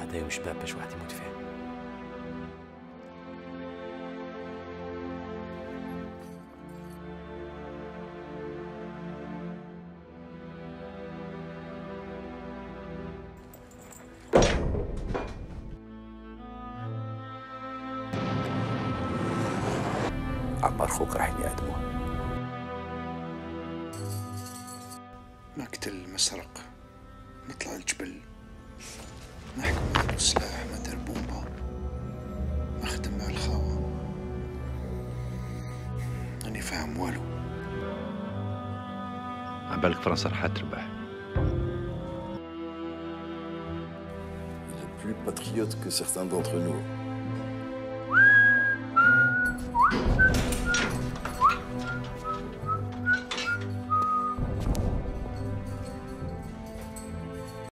هذا يوم شباب باش واحد يموت فيه. عمار خوك راح يعدمه مقتل مسرق نطلع الجبل. نحكم ما سلاح ما دار بومبا. نخدم مع الخاوة. راني فاهم والو. عبالك فرنسا راح تربح plus patriote que certains d'entre nous.